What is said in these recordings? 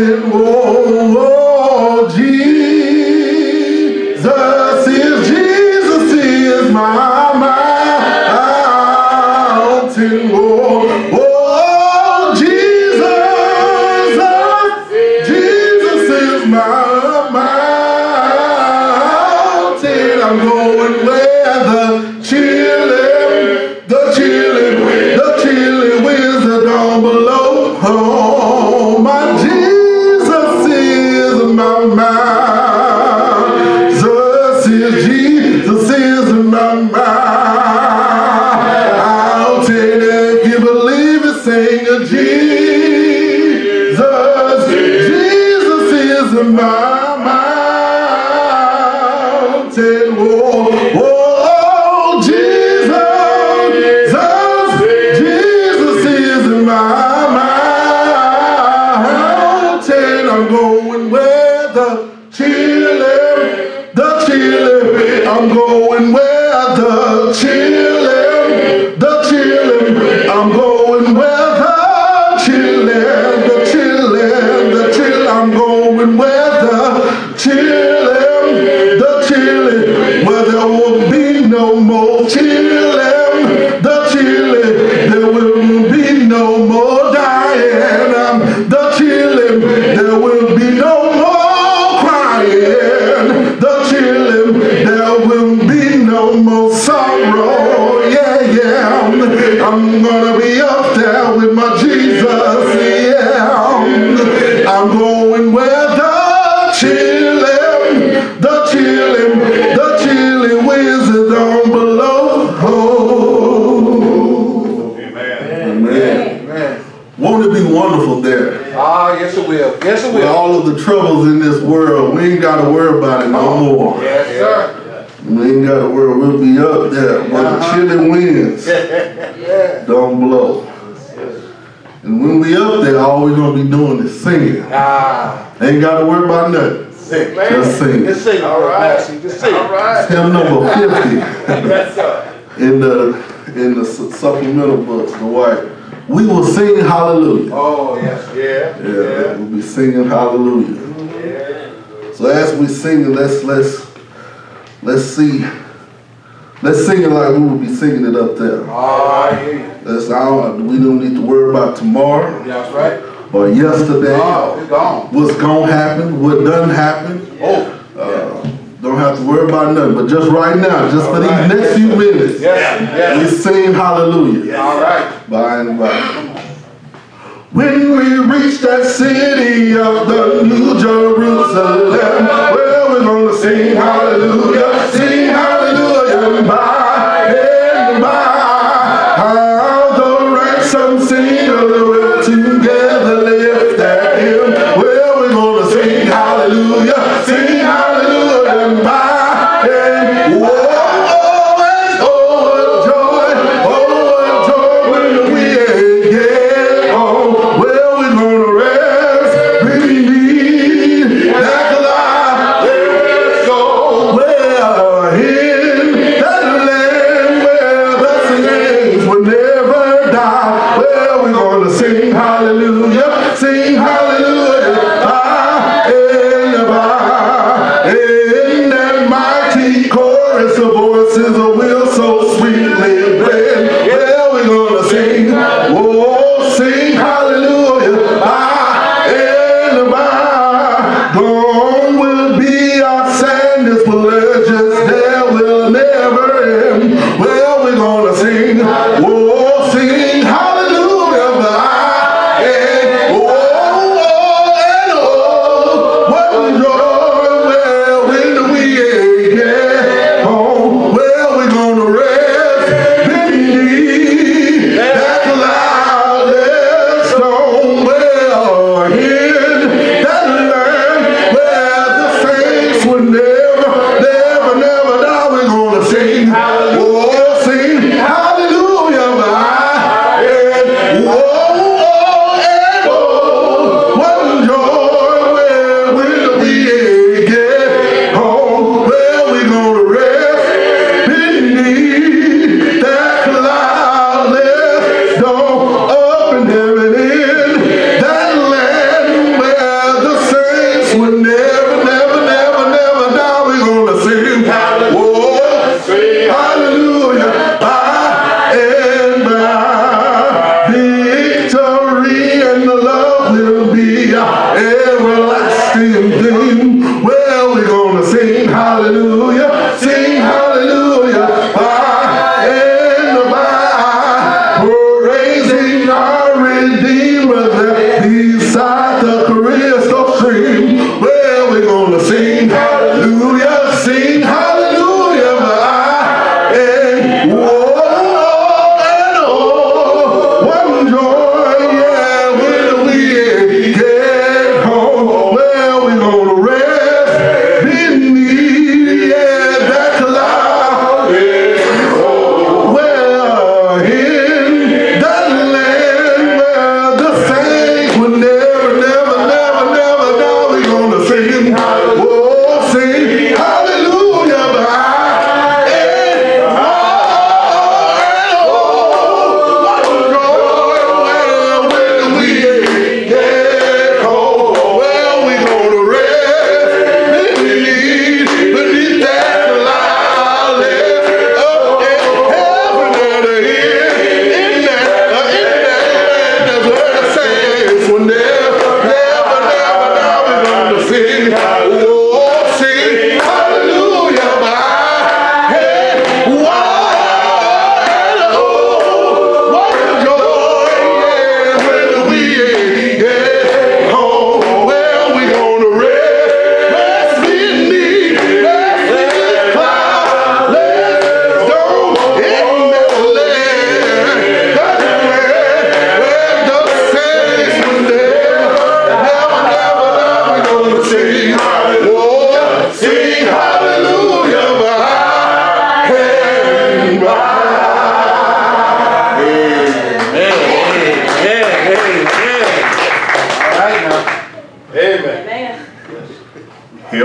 Whoa, whoa, Ah, yes it will. Yes it With will. all of the troubles in this world, we ain't got to worry about it no more. Yes, sir. We ain't got to worry. We'll be up there where the chilling winds don't blow. And when we up there, all we gonna be doing is singing. Ah, Ain't got to worry about nothing. sing. Just sing. Just sing, All right. Brother right. Maxie. Just sing. All right. Hymn number 50 Yes, sir. in the in the supplemental book, the white. We will sing hallelujah. Oh, yes. Yeah. Yeah, we'll be singing hallelujah. Yeah. So as we sing it, let's let's let's see. Let's sing it like we will be singing it up there. Ah, yeah. Let's we don't need to worry about tomorrow That's right. or yesterday. Oh, gone. What's gonna happen, what done happen. Oh. Uh, don't have to worry about nothing. But just right now, just for All these next few minutes, Yes. we Yes. sing hallelujah. All right. By and by. When we reach that city of the New Jerusalem, well, we're gonna sing hallelujah,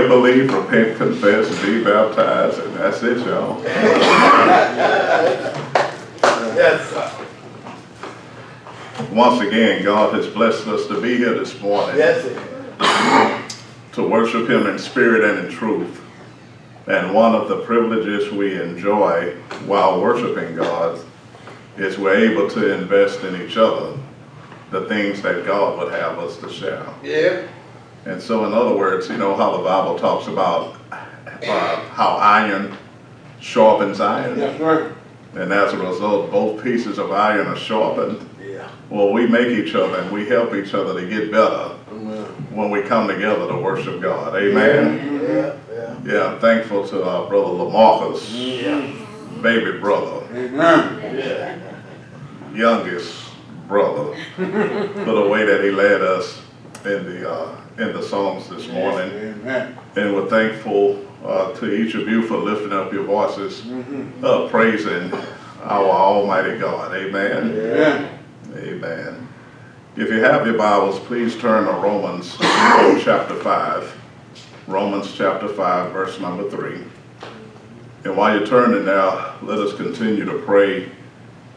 believe, repent, confess, be baptized, and that's it, y'all. Yes, sir. Once again, God has blessed us to be here this morning Yes, sir. to worship Him in spirit and in truth. And one of the privileges we enjoy while worshiping God is we're able to invest in each other the things that God would have us to share. Yeah. And so, in other words, you know how the Bible talks about uh, how iron sharpens iron, Yes, sir. and as a result, both pieces of iron are sharpened. Yeah. Well, we make each other and we help each other to get better Amen. when we come together to worship God. Amen. Yeah, yeah. Yeah, I'm thankful to our brother Lamarcus, Yeah. baby brother, Amen. youngest brother, for the way that he led us in the uh, in the songs this morning. Amen. And we're thankful uh, to each of you for lifting up your voices, uh, praising our Almighty God. Amen. Amen. Amen. If you have your Bibles, please turn to Romans chapter 5. Romans chapter 5, verse number 3. And while you're turning now, let us continue to pray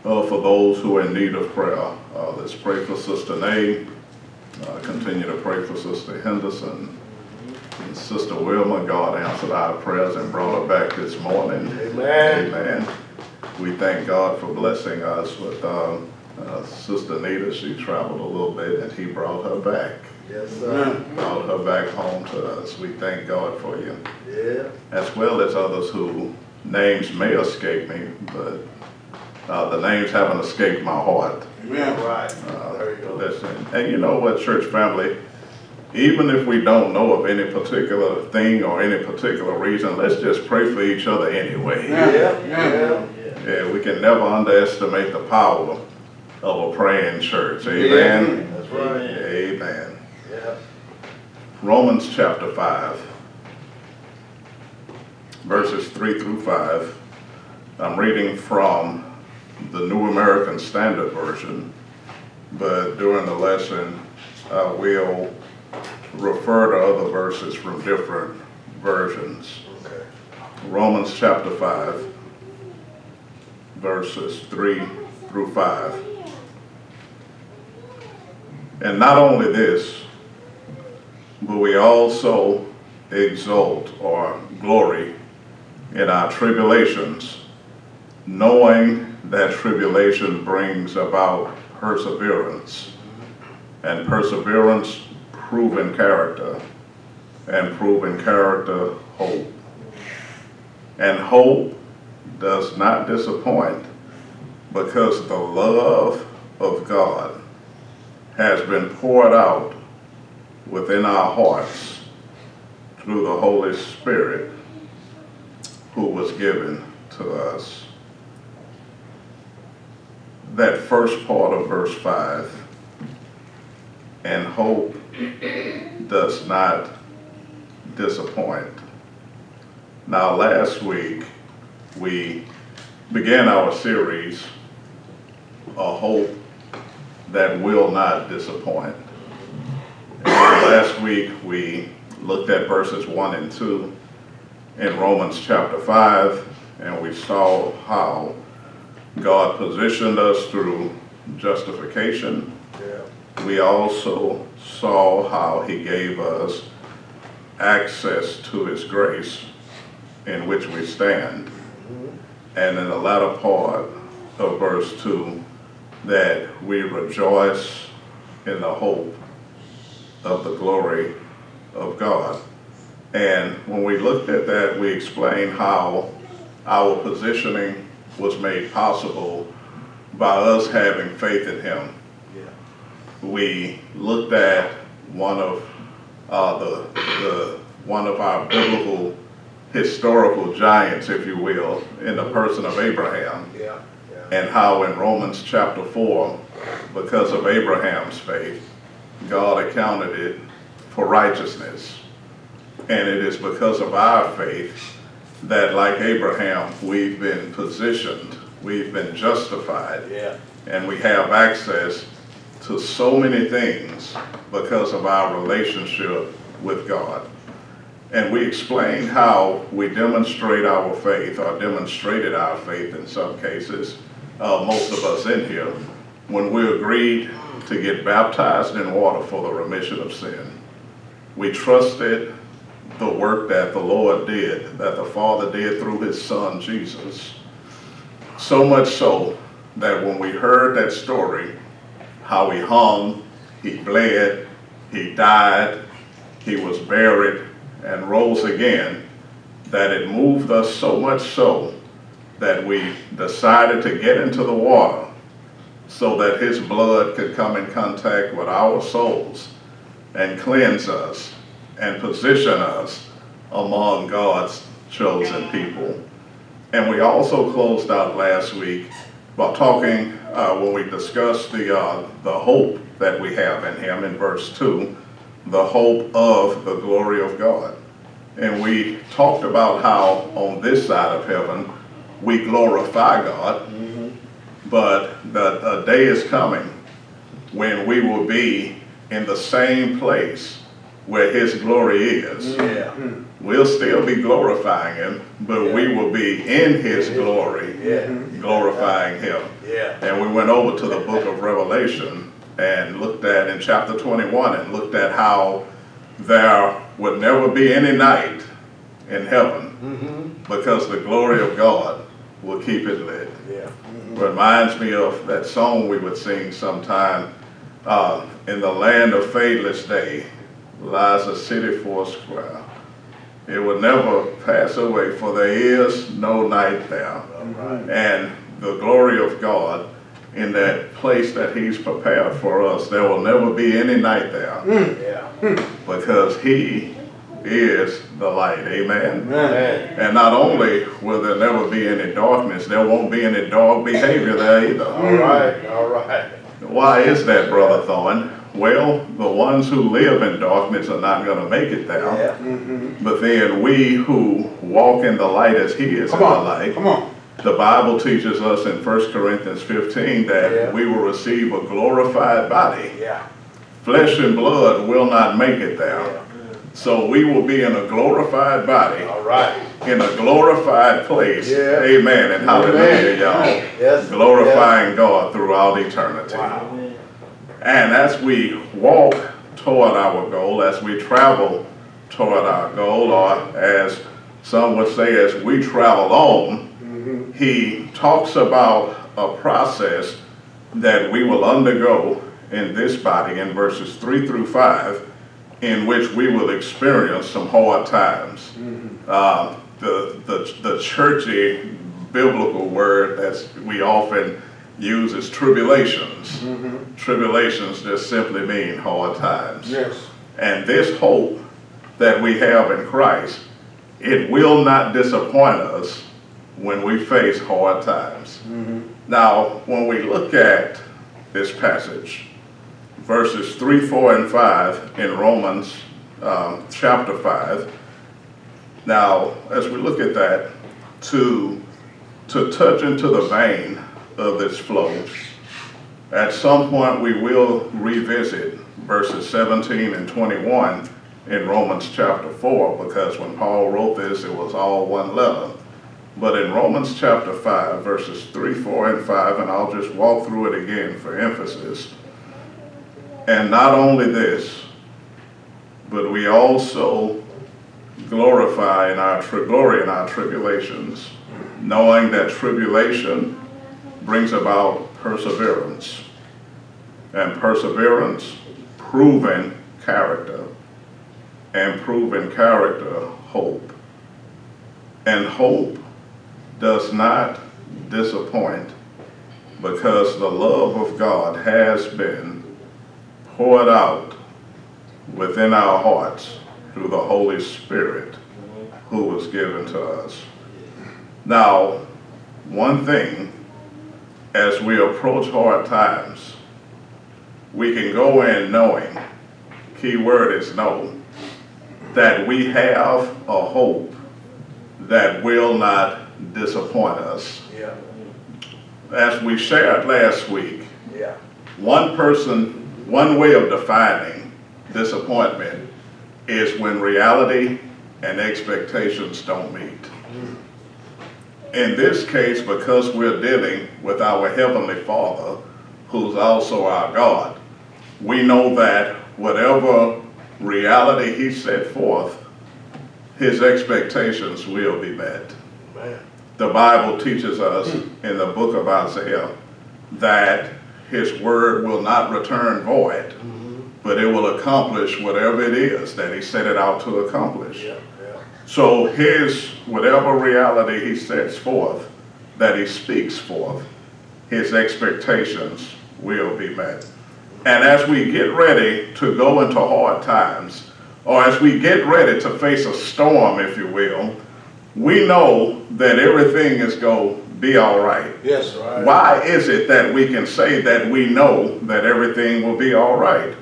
uh, for those who are in need of prayer. Uh, let's pray for Sister Nay. Uh, continue to pray for Sister Henderson. And Sister Wilma, God answered our prayers and brought her back this morning. Amen. Amen. We thank God for blessing us with um, uh, Sister Nita. She traveled a little bit and he brought her back, Yes, sir. brought her back home to us. We thank God for you, Yeah. as well as others who names may escape me, but uh, the names haven't escaped my heart. Amen. Right. Uh, There you go. listen, and you know what, church family? Even if we don't know of any particular thing or any particular reason, let's just pray for each other anyway. Yeah, yeah. Yeah, we can never underestimate the power of a praying church. Amen. That's right. Amen. Yeah. Romans chapter 5, verses 3 through 5. I'm reading from the New American Standard Version, but during the lesson, I will refer to other verses from different versions. Okay. Romans chapter 5, verses 3 through 5. And not only this, but we also exult or glory in our tribulations, knowing that tribulation brings about perseverance, and perseverance, proven character, and proven character, hope. And hope does not disappoint because the love of God has been poured out within our hearts through the Holy Spirit who was given to us. That first part of verse 5 and hope does not disappoint. Now, last week, we began our series, A Hope That Will Not Disappoint. And last week, we looked at verses 1 and 2 in Romans chapter 5, and we saw how God positioned us through justification. Yeah. We also saw how He gave us access to His grace in which we stand. Mm-hmm. And in the latter part of verse 2, that we rejoice in the hope of the glory of God. And when we looked at that, we explained how our positioning was made possible by us having faith in Him. Yeah. We looked at one of uh, the, the one of our biblical historical giants, if you will, in the person of Abraham, Yeah. Yeah. and how in Romans chapter 4, because of Abraham's faith, God accounted it for righteousness. And it is because of our faith that, like Abraham, we've been positioned, we've been justified, Yeah. and we have access to so many things because of our relationship with God. And we explain how we demonstrate our faith, or demonstrated our faith in some cases, uh, most of us in here, when we agreed to get baptized in water for the remission of sin. We trusted the work that the Lord did, that the Father did through his Son, Jesus. So much so that when we heard that story, how he hung, he bled, he died, he was buried, and rose again, that it moved us so much so that we decided to get into the water so that his blood could come in contact with our souls and cleanse us and position us among God's chosen people. And we also closed out last week by talking, uh, when we discussed the, uh, the hope that we have in him in verse 2, the hope of the glory of God. And we talked about how on this side of heaven, we glorify God, but that a day is coming when we will be in the same place where his glory is. Yeah. Mm-hmm. We'll still be glorifying him, but we will be in his glory, Yeah. glorifying him. Yeah. And we went over to the book of Revelation and looked at in chapter 21 and looked at how there would never be any night in heaven mm-hmm. because the glory of God will keep it lit. Yeah. Mm-hmm. Reminds me of that song we would sing sometime. Uh, in the land of fadeless day lies a city four square. It will never pass away, for there is no night there. All right. And the glory of God in that place that He's prepared for us, there will never be any night there hmm. Yeah. because He is the light. Amen. Man. And not only will there never be any darkness, there won't be any dog behavior there either. All right. All right. Why is that, Brother Thorn? Well, the ones who live in darkness are not going to make it there. Yeah. Mm-hmm. But then we who walk in the light as He is Come in the on, light, come on. the Bible teaches us in 1 Corinthians 15 that Yeah. we will receive a glorified body. Yeah. Flesh and blood will not make it there. Yeah. So we will be in a glorified body, All right. in a glorified place. Yeah. Amen. And hallelujah, y'all. Yes. Glorifying God throughout eternity. Wow. And as we walk toward our goal, as we travel toward our goal, or as some would say, as we travel on, he talks about a process that we will undergo in this body in verses 3 through 5, in which we will experience some hard times. Uh, the, the, the churchy biblical word that we often use is tribulations. Tribulations just simply mean hard times. Yes. And this hope that we have in Christ, it will not disappoint us when we face hard times. Now, when we look at this passage, verses 3, 4, and 5 in Romans um, chapter 5, now, as we look at that, to, to touch into the vein of this flow, at some point we will revisit verses 17 and 21 in Romans chapter 4, because when Paul wrote this, it was all one letter. But in Romans chapter 5, verses 3, 4, and 5, and I'll just walk through it again for emphasis. And not only this, but we also glorify in our glory in our tribulations, knowing that tribulation brings about perseverance, and perseverance, proven character, and proven character, hope. And hope does not disappoint because the love of God has been poured out within our hearts through the Holy Spirit who was given to us. Now, one thing, as we approach hard times, we can go in knowing, key word is know, that we have a hope that will not disappoint us. Yeah. As we shared last week, Yeah. one person, one way of defining disappointment is when reality and expectations don't meet. In this case, because we're dealing with our Heavenly Father, who's also our God, we know that whatever reality He set forth, His expectations will be met. Man. The Bible teaches us hmm. in the book of Isaiah that His word will not return void, mm-hmm. but it will accomplish whatever it is that He set it out to accomplish. Yeah. So his, whatever reality he sets forth, that he speaks forth, his expectations will be met. And as we get ready to go into hard times, or as we get ready to face a storm, if you will, we know that everything is going to be all right. Yes, right. Why is it that we can say that we know that everything will be all right?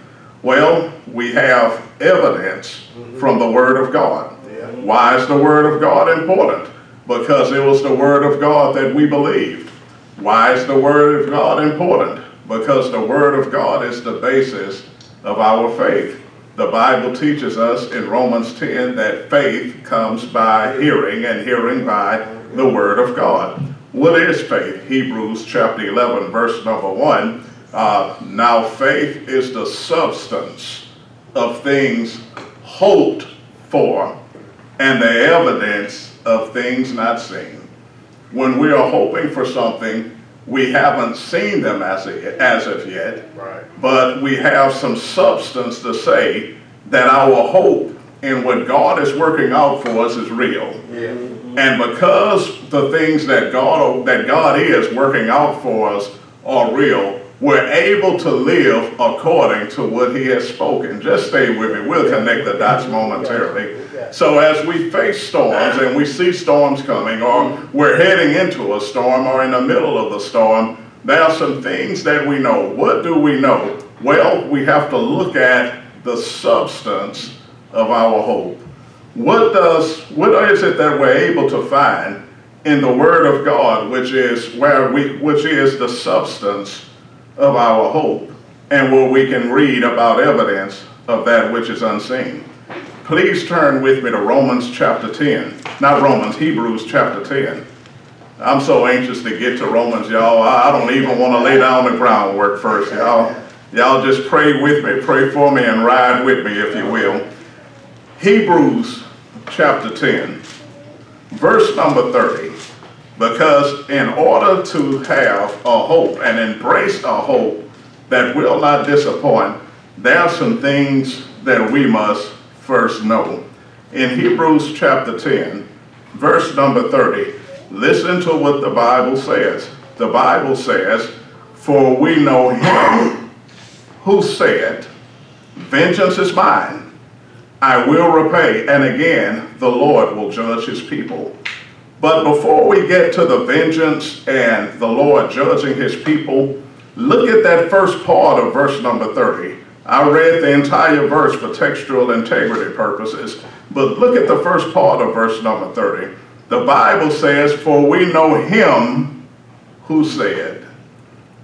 Well, we have evidence mm-hmm. from the Word of God. Why is the Word of God important? Because it was the Word of God that we believed. Why is the Word of God important? Because the Word of God is the basis of our faith. The Bible teaches us in Romans 10 that faith comes by hearing, and hearing by the Word of God. What is faith? Hebrews chapter 11, verse number 1. Uh, now, faith is the substance of things hoped for and the evidence of things not seen. When we are hoping for something, we haven't seen them as, as of yet, Right. but we have some substance to say that our hope in what God is working out for us is real. Yeah. And because the things that God that God is working out for us are real, we're able to live according to what He has spoken. Just stay with me. We'll connect the dots momentarily. So as we face storms and we see storms coming, or we're heading into a storm, or in the middle of the storm, there are some things that we know. What do we know? Well, we have to look at the substance of our hope. What does what is it that we're able to find in the Word of God, which is where we which is the substance of our hope, and where we can read about evidence of that which is unseen? Please turn with me to Romans chapter 10. Not Romans, Hebrews chapter 10. I'm so anxious to get to Romans, y'all. I don't even want to lay down the groundwork first, y'all. Y'all just pray with me, pray for me, and ride with me, if you will. Hebrews chapter 10, verse number 30. Because in order to have a hope and embrace a hope that will not disappoint, there are some things that we must first know. In Hebrews chapter 10, verse number 30, listen to what the Bible says. The Bible says, For we know him who said, Vengeance is mine. I will repay, and again, the Lord will judge his people. But before we get to the vengeance and the Lord judging his people, look at that first part of verse number 30. I read the entire verse for textual integrity purposes, but look at the first part of verse number 30. The Bible says, For we know him who said,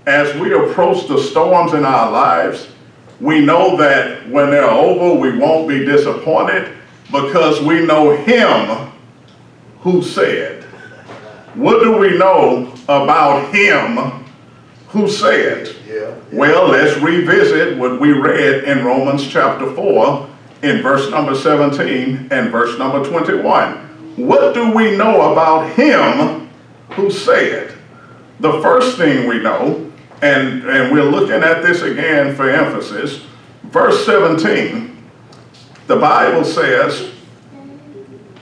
as we approach the storms in our lives, we know that when they're over, we won't be disappointed because we know Him who said. What do we know about Him who said? Yeah. Well, let's revisit what we read in Romans chapter 4 in verse number 17 and verse number 21. What do we know about Him who said? The first thing we know and, and we're looking at this again for emphasis. Verse 17, the Bible says,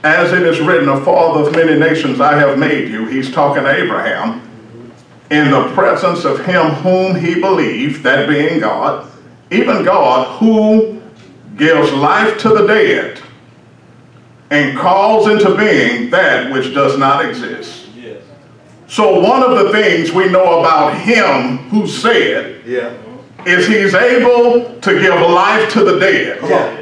as it is written, a father of many nations I have made you. He's talking to Abraham. In the presence of him whom he believed, that being God, even God who gives life to the dead and calls into being that which does not exist. Yes. So one of the things we know about him who said Yeah. is he's able to give life to the dead. Yeah.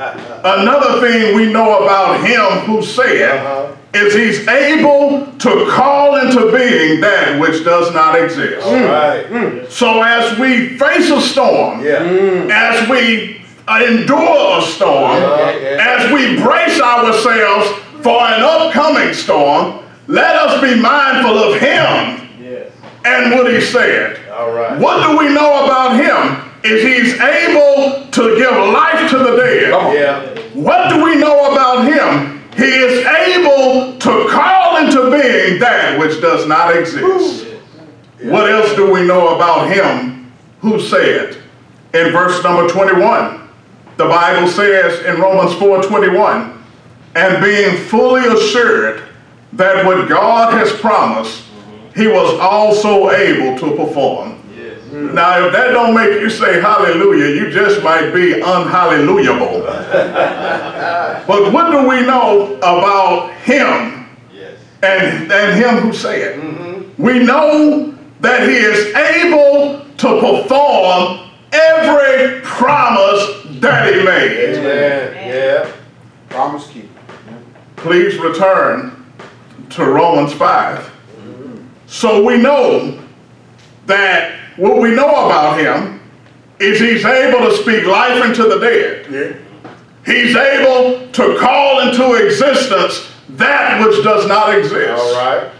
Another thing we know about him who said Uh-huh. is he's able to call into being that which does not exist. All right. Mm. Mm. So as we face a storm, Yeah. Mm. as we uh, endure a storm, Yeah, yeah. as we brace ourselves for an upcoming storm, let us be mindful of him Yes. and what he said. All right. What do we know about him? Is he's able to give life to the dead. Yeah. What do we know about him? He is able to call into being that which does not exist. What else do we know about him who said in verse number 21? The Bible says in Romans 4:21, and being fully assured that what God has promised, he was also able to perform. Now, if that don't make you say hallelujah, you just might be unhallelujahable. but what do we know about him Yes. and, and him who said? It? Mm-hmm. We know that he is able to perform every promise that he made. Amen. Yeah. Promise keeper. Please return to Romans 5. Mm-hmm. So we know that what we know about him is he's able to speak life into the dead. Yeah. He's able to call into existence that which does not exist. All right.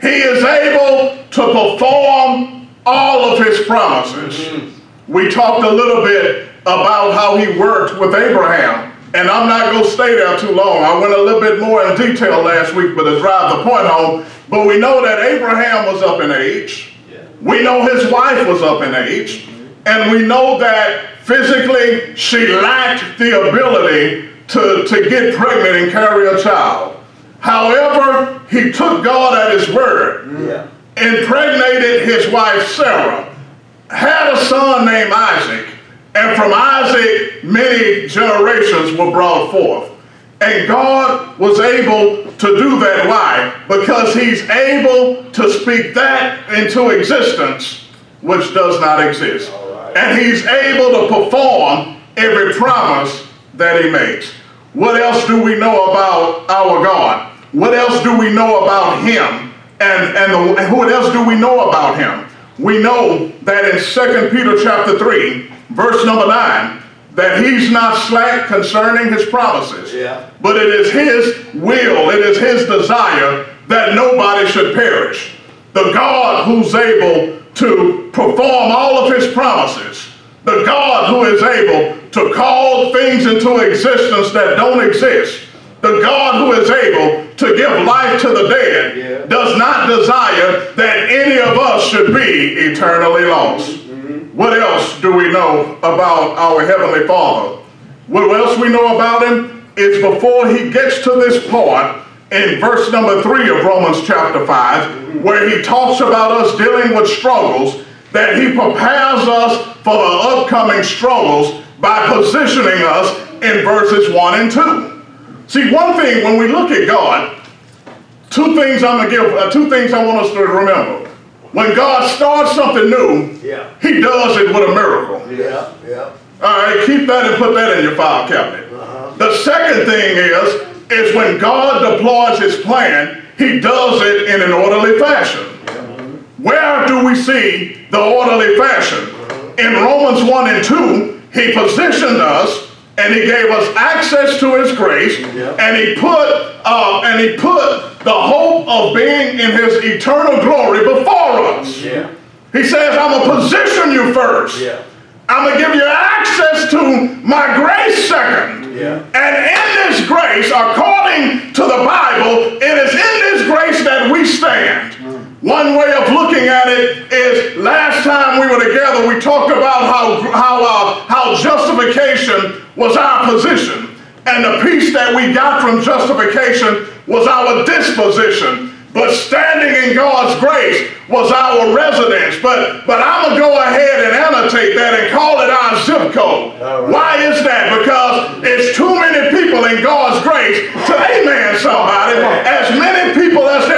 He is able to perform all of his promises. Mm-hmm. We talked a little bit about how he worked with Abraham, and I'm not going to stay there too long. I went a little bit more in detail last week, but to drive the point home. But we know that Abraham was up in age. We know his wife was up in age. And we know that physically she lacked the ability to, to get pregnant and carry a child. However, he took God at his word Yeah. impregnated his wife Sarah, had a son named Isaac, and from Isaac many generations were brought forth. And God was able to do that. Why? Because he's able to speak that into existence which does not exist. And he's able to perform every promise that he makes. What else do we know about our God? What else do we know about him? And, and, the, and what else do we know about him? We know that in 2 Peter chapter 3, verse number 9, that he's not slack concerning his promises. Yeah. But it is his will, it is his desire that nobody should perish. The God who's able to perform all of his promises, the God who is able to call things into existence that don't exist, the God who is able to give life to the dead, Yeah. does not desire that any of us should be eternally lost. What else do we know about our Heavenly Father? What else we know about Him is before He gets to this part in verse number 3 of Romans chapter 5, where He talks about us dealing with struggles, that He prepares us for the upcoming struggles by positioning us in verses 1 and 2. See, one thing when we look at God, two things I'm gonna give, uh, two things I want us to remember. When God starts something new, Yeah. He does it with a miracle. Yeah. Yeah. All right, keep that and put that in your file cabinet. Uh-huh. The second thing is, is when God deploys His plan, He does it in an orderly fashion. Where do we see the orderly fashion? Uh-huh. In Romans 1 and 2, He positioned us and He gave us access to His grace, Yeah. and He put uh, and He put the hope of being in His eternal glory before us. Yeah. He says, I'm gonna position you first. Yeah. I'm gonna give you access to my grace second. And in this grace, according to the Bible, it is in this grace that we stand. One way of looking at it is last time we were together, we talked about how how uh, how justification was our position, and the peace that we got from justification was our disposition. But standing in God's grace was our residence. But but I'm gonna go ahead and annotate that and call it our zip code. Right. Why is that? Because it's too many people in God's grace to amen somebody. As many people as there are in God's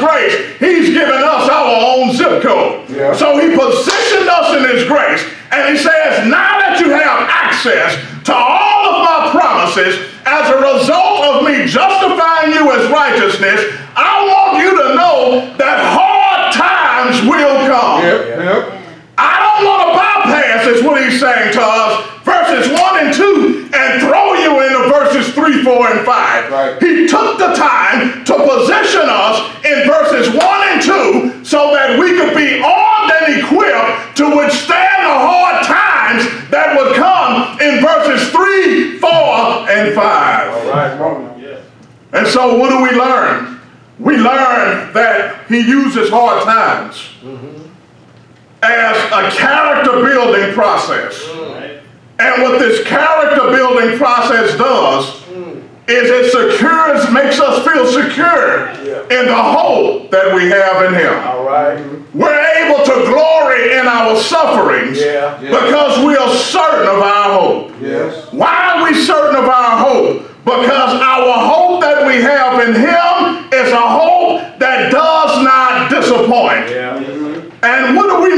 grace, He's given us our own zip code. Yeah. So He positioned us in His grace, and He says, now that you have access to all of my promises, as a result of me justifying you as righteousness, I want you to know that hard times will come. Yep, yep. I don't want to bypass, is what he's saying to us. Verses 1 4, and 5. Right. He took the time to position us in verses 1 and 2 so that we could be armed and equipped to withstand the hard times that would come in verses 3, 4, and 5. All right, Roman. And so what do we learn? We learn that he uses hard times mm-hmm. as a character building process. Mm-hmm. And what this character building process does is it secures, makes us feel secure in the hope that we have in him. All right. We're able to glory in our sufferings Yeah. Because we are certain of our hope. Yes. Why are we certain of our hope? Because our hope that we have in Him is a hope that does not disappoint. Yeah. And what do we know? What else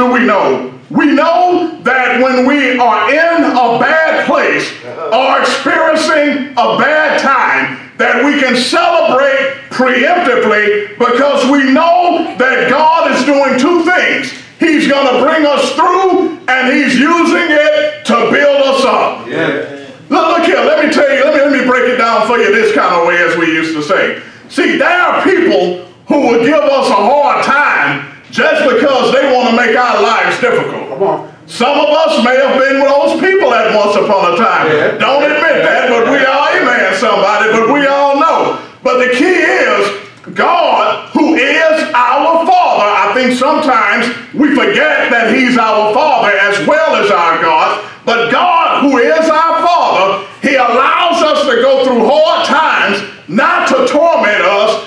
do we know? We know that when we are in a bad place uh-huh. or experiencing a bad time, that we can celebrate preemptively because we know that God is doing two things. He's going to bring us through and he's using it to build us up. Yeah. Look, look here, let me tell you, let me, let me break it down for you this kind of way, as we used to say. See, there are people who will give us a hard time just because they want to make our lives difficult. Come on. Some of us may have been with those people at once upon a time. Yeah. Don't admit that, but we all, amen, somebody, but we all know. But the key is God, who is our Father. I think sometimes we forget that He's our Father as well as our God. But God, who is our Father, He allows us to go through hard times, not to torment us,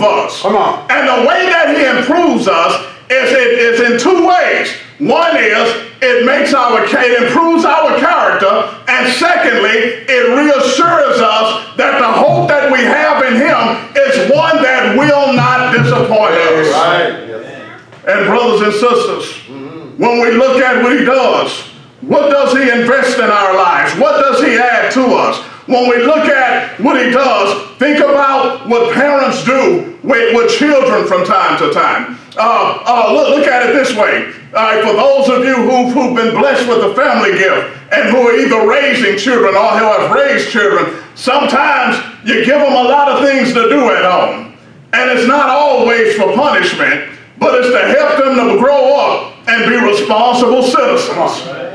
improve us. Come on. And the way that he improves us is, it is in two ways. One is it makes our it improves our character, and secondly, it reassures us that the hope that we have in him is one that will not disappoint us. Right. And brothers and sisters, mm-hmm. when we look at what he does, what does he invest in our lives? What does he add to us? When we look at what he does, think about what parents do with, with children from time to time. Uh, uh, look, look at it this way. Uh, for those of you who've, who've been blessed with a family gift and who are either raising children or who have raised children, sometimes you give them a lot of things to do at home. And it's not always for punishment, but it's to help them to grow up and be responsible citizens.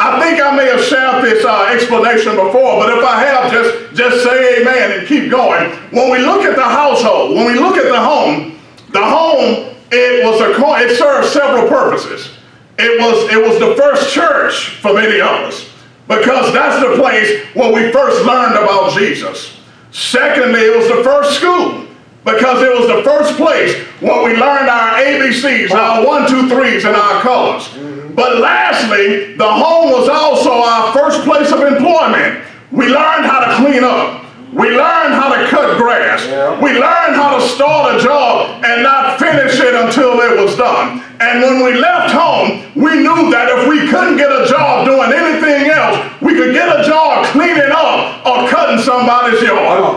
I think I may have shared this uh, explanation before, but if I have, just, just say amen and keep going. When we look at the household, when we look at the home, the home, it was a it served several purposes. It was, it was the first church for many of us because that's the place where we first learned about Jesus. Secondly, it was the first school because it was the first place where we learned our ABCs, our one, two, threes, and our colors. But lastly, the home was also our first place of employment. We learned how to clean up. We learned how to cut grass. Yeah. We learned how to start a job and not finish it until it was done. And when we left home, we knew that if we couldn't get a job doing anything else, we could get a job cleaning up or cutting somebody's yard.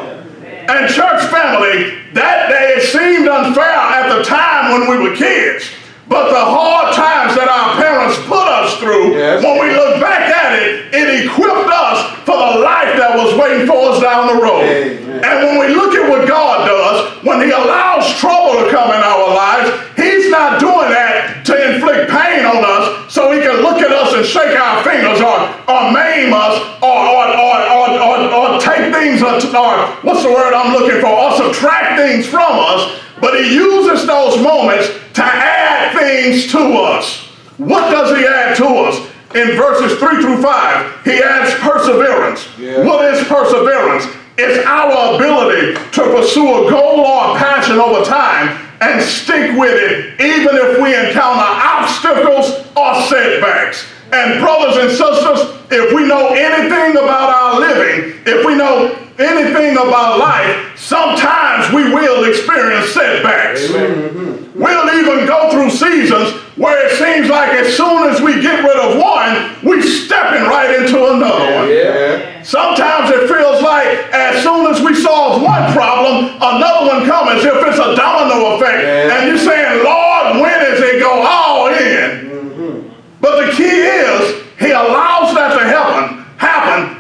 And church family, that day it seemed unfair at the time when we were kids. But the hard times that our parents put us through, Yes. when we look back at it, it equipped us for the life that was waiting for us down the road. Amen. And when we look at what God does, when he allows trouble to come in our lives, he's not doing that to inflict pain on us so he can look at us and shake our fingers or, or maim us or, or, or, or, or, or take things or, or what's the word I'm looking for or subtract things from us but he uses those moments to add things to us what does he add to us in verses 3 through 5 he adds perseverance Yeah. what is perseverance it's our ability to pursue a goal or a passion over time and stick with it even if we encounter obstacles or setbacks. And brothers and sisters, if we know anything about our living, if we know anything about life, sometimes we will experience setbacks. We'll even go through seasons where it seems like as soon as we get rid of one, we're stepping right into another one. Yeah. Sometimes it feels like as soon as we solve one problem, another one comes as if it's a domino effect. Yeah. And you're saying, Lord, when is it go all in? Mm-hmm. But the key is he allows that to happen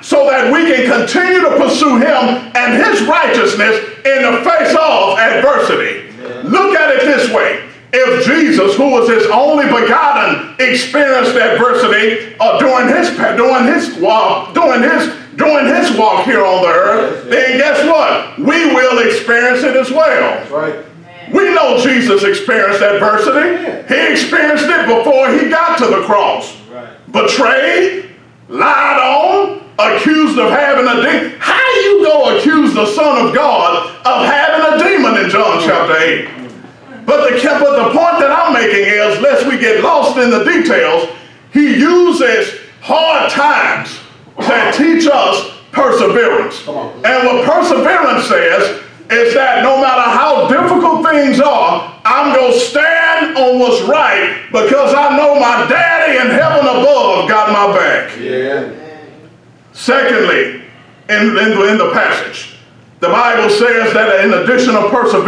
so that we can continue to pursue him and his righteousness in the face of adversity. Look at it this way. If Jesus, who was his only begotten, experienced adversity uh, during his during his walk, during his during his walk here on the earth, then guess what? We will experience it as well. That's right. We know Jesus experienced adversity. He experienced it before he got to the cross. Right. Betrayed, lied on, accused of having a demon. How you go accuse the Son of God of having a demon in John chapter 8? But the, but the point that I'm making is, lest we get lost in the details, he uses hard times to teach us perseverance. And what perseverance says is that no matter how difficult things are, I'm going to stand on what's right because I know my daddy in heaven above got my back. Yeah. Secondly, in, in, the- in the passage, the Bible says that in addition perseverance,